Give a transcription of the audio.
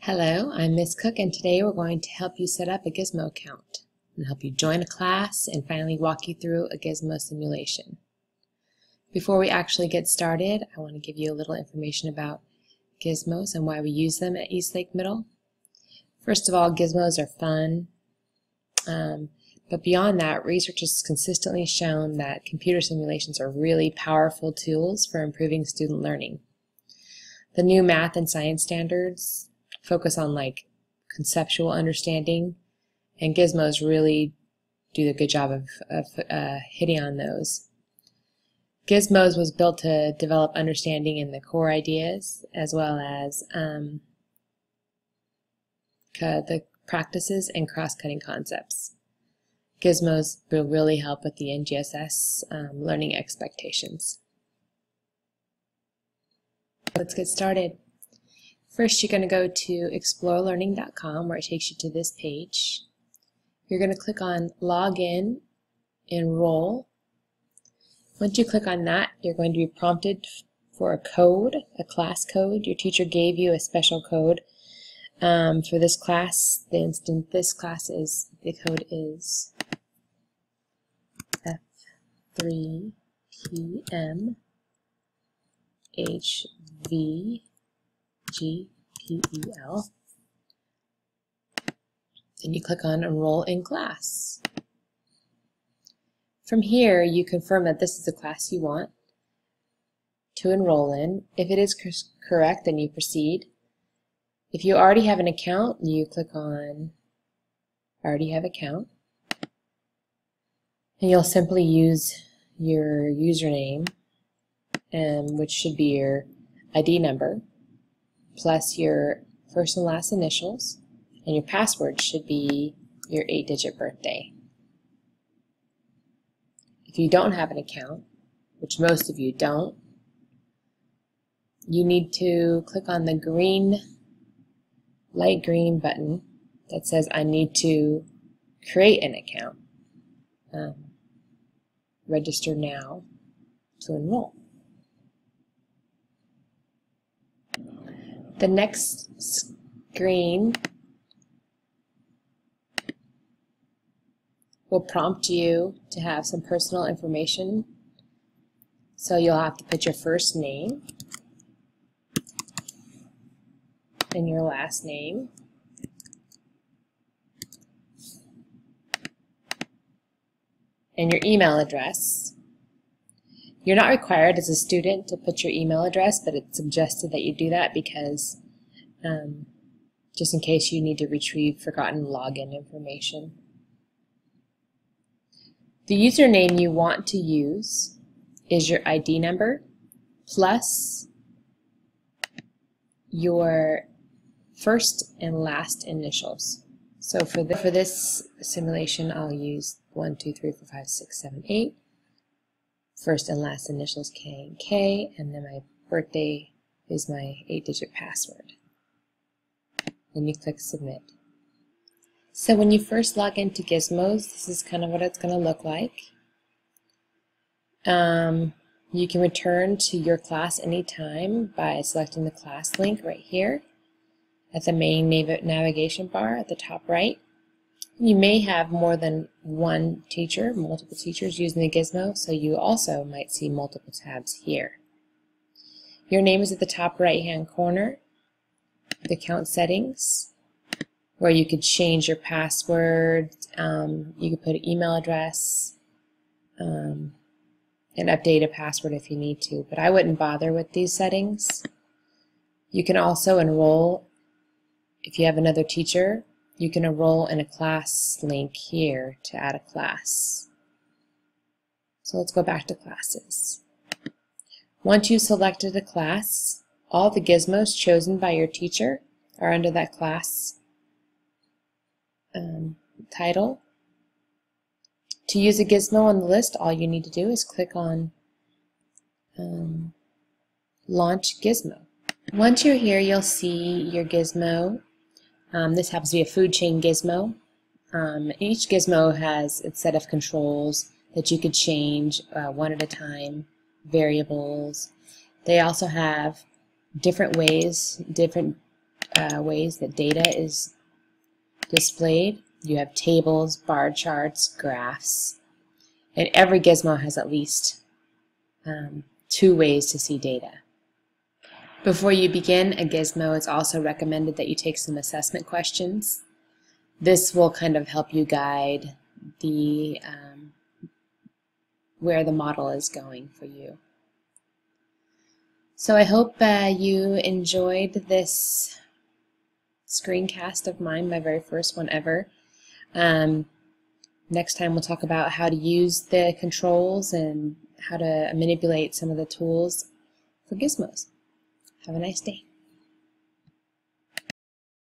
Hello, I'm Miss Koch and today we're going to help you set up a Gizmo account and help you join a class and finally walk you through a Gizmo simulation. Before we actually get started, I want to give you a little information about gizmos and why we use them at Eastlake Middle. First of all, gizmos are fun, um, but beyond that, research has consistently shown that computer simulations are really powerful tools for improving student learning. The new math and science standards focus on like conceptual understanding, and gizmos really do a good job of, of uh, hitting on those. Gizmos was built to develop understanding in the core ideas as well as um, the practices and cross-cutting concepts. Gizmos will really help with the NGSS um, learning expectations. Let's get started. First, you're going to go to explorelearning.com where it takes you to this page. You're going to click on Login, Enroll. Once you click on that, you're going to be prompted for a code, a class code. Your teacher gave you a special code um, for this class. The instant this class is, the code is F3PM HV G-P-E-L. Then you click on Enroll in Class. From here, you confirm that this is the class you want to enroll in. If it is correct, then you proceed. If you already have an account, you click on Already Have Account. And you'll simply use your username, and which should be your ID number plus your first and last initials, and your password should be your eight-digit birthday. If you don't have an account, which most of you don't, you need to click on the green, light green button that says I need to create an account. Um, register now to enroll. The next screen will prompt you to have some personal information. So you'll have to put your first name and your last name. And your email address. You're not required as a student to put your email address, but it's suggested that you do that because um, just in case you need to retrieve forgotten login information. The username you want to use is your ID number plus your first and last initials. So for, the, for this simulation, I'll use 1, 2, 3, 4, 5, 6, 7, 8 first and last initials K and K, and then my birthday is my eight-digit password. Then you click Submit. So when you first log into Gizmos, this is kind of what it's going to look like. Um, you can return to your class anytime by selecting the class link right here at the main nav navigation bar at the top right. You may have more than one teacher, multiple teachers using the gizmo, so you also might see multiple tabs here. Your name is at the top right hand corner, the account settings, where you could change your password, um, you could put an email address, um, and update a password if you need to, but I wouldn't bother with these settings. You can also enroll if you have another teacher you can enroll in a class link here to add a class. So let's go back to classes. Once you've selected a class, all the gizmos chosen by your teacher are under that class um, title. To use a gizmo on the list, all you need to do is click on um, Launch Gizmo. Once you're here, you'll see your gizmo um, this happens to be a food chain gizmo. Um, each gizmo has its set of controls that you could change uh, one at a time, variables. They also have different ways, different uh, ways that data is displayed. You have tables, bar charts, graphs, and every gizmo has at least um, two ways to see data. Before you begin a gizmo, it's also recommended that you take some assessment questions. This will kind of help you guide the um, where the model is going for you. So I hope uh, you enjoyed this screencast of mine, my very first one ever. Um, next time we'll talk about how to use the controls and how to manipulate some of the tools for gizmos. Have a nice day.